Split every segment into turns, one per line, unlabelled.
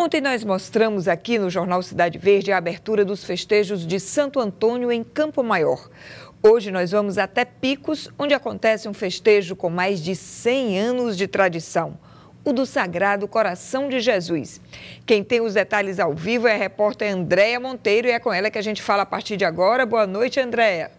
Ontem nós mostramos aqui no Jornal Cidade Verde a abertura dos festejos de Santo Antônio em Campo Maior. Hoje nós vamos até Picos, onde acontece um festejo com mais de 100 anos de tradição, o do Sagrado Coração de Jesus. Quem tem os detalhes ao vivo é a repórter Andréia Monteiro e é com ela que a gente fala a partir de agora. Boa noite, Andréia.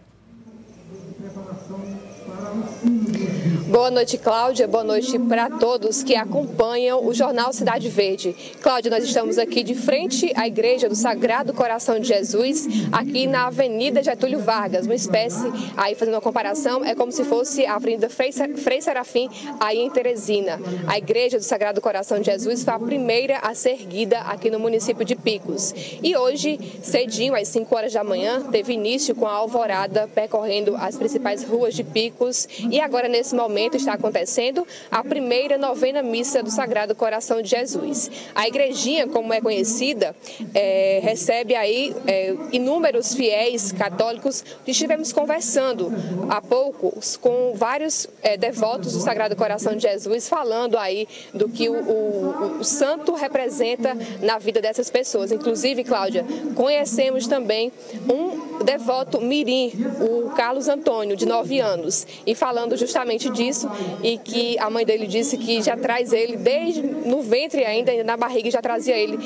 Boa noite, Cláudia. Boa noite para todos que acompanham o Jornal Cidade Verde. Cláudia, nós estamos aqui de frente à Igreja do Sagrado Coração de Jesus, aqui na Avenida Getúlio Vargas, uma espécie, aí fazendo uma comparação, é como se fosse a Avenida Frei Serafim, aí em Teresina. A Igreja do Sagrado Coração de Jesus foi a primeira a ser erguida aqui no município de Picos. E hoje, cedinho, às 5 horas da manhã, teve início com a alvorada percorrendo as principais ruas de Picos. E agora, nesse momento, momento está acontecendo a primeira novena missa do Sagrado Coração de Jesus. A igrejinha, como é conhecida, é, recebe aí é, inúmeros fiéis católicos. Estivemos conversando há pouco com vários é, devotos do Sagrado Coração de Jesus, falando aí do que o, o, o santo representa na vida dessas pessoas. Inclusive, Cláudia, conhecemos também um devoto mirim, o Carlos Antônio, de 9 anos, e falando justamente disso isso e que a mãe dele disse que já traz ele desde no ventre ainda, na barriga, já trazia ele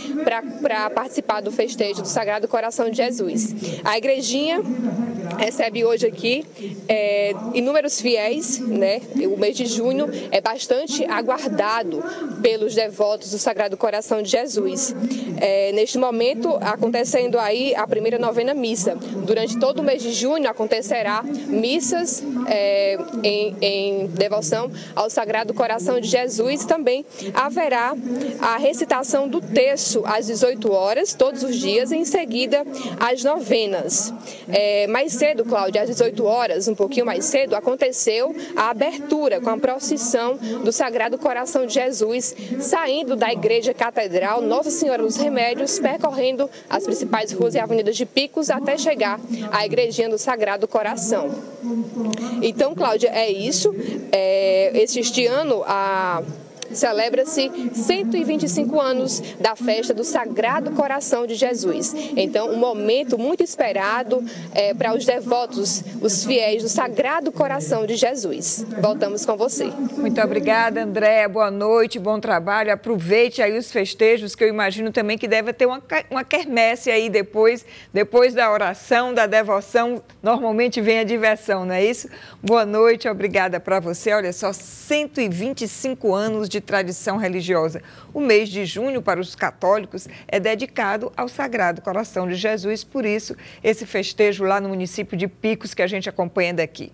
para participar do festejo do Sagrado Coração de Jesus. A igrejinha recebe hoje aqui é, inúmeros fiéis, né? O mês de junho é bastante aguardado pelos devotos do Sagrado Coração de Jesus. É, neste momento, acontecendo aí a primeira novena missa. Durante todo o mês de junho acontecerá missas é, em, em devoção ao Sagrado Coração de Jesus. Também haverá a recitação do texto às 18 horas, todos os dias, em seguida as novenas. É, mais cedo, Cláudia, às 18 horas, um pouquinho mais cedo, aconteceu a abertura com a procissão do Sagrado Coração de Jesus, saindo da Igreja Catedral Nossa Senhora dos Remédios, percorrendo as principais ruas e avenidas de Picos até chegar à Igrejinha do Sagrado Coração. Então, Cláudia, é isso. É, este ano, a celebra-se 125 anos da festa do Sagrado Coração de Jesus. Então, um momento muito esperado é, para os devotos, os fiéis do Sagrado Coração de Jesus. Voltamos com você.
Muito obrigada, André. Boa noite, bom trabalho. Aproveite aí os festejos, que eu imagino também que deve ter uma, uma quermesse aí depois, depois da oração, da devoção. Normalmente vem a diversão, não é isso? Boa noite, obrigada para você. Olha só, 125 anos de de tradição religiosa. O mês de junho, para os católicos, é dedicado ao Sagrado Coração de Jesus, por isso, esse festejo lá no município de Picos que a gente acompanha daqui.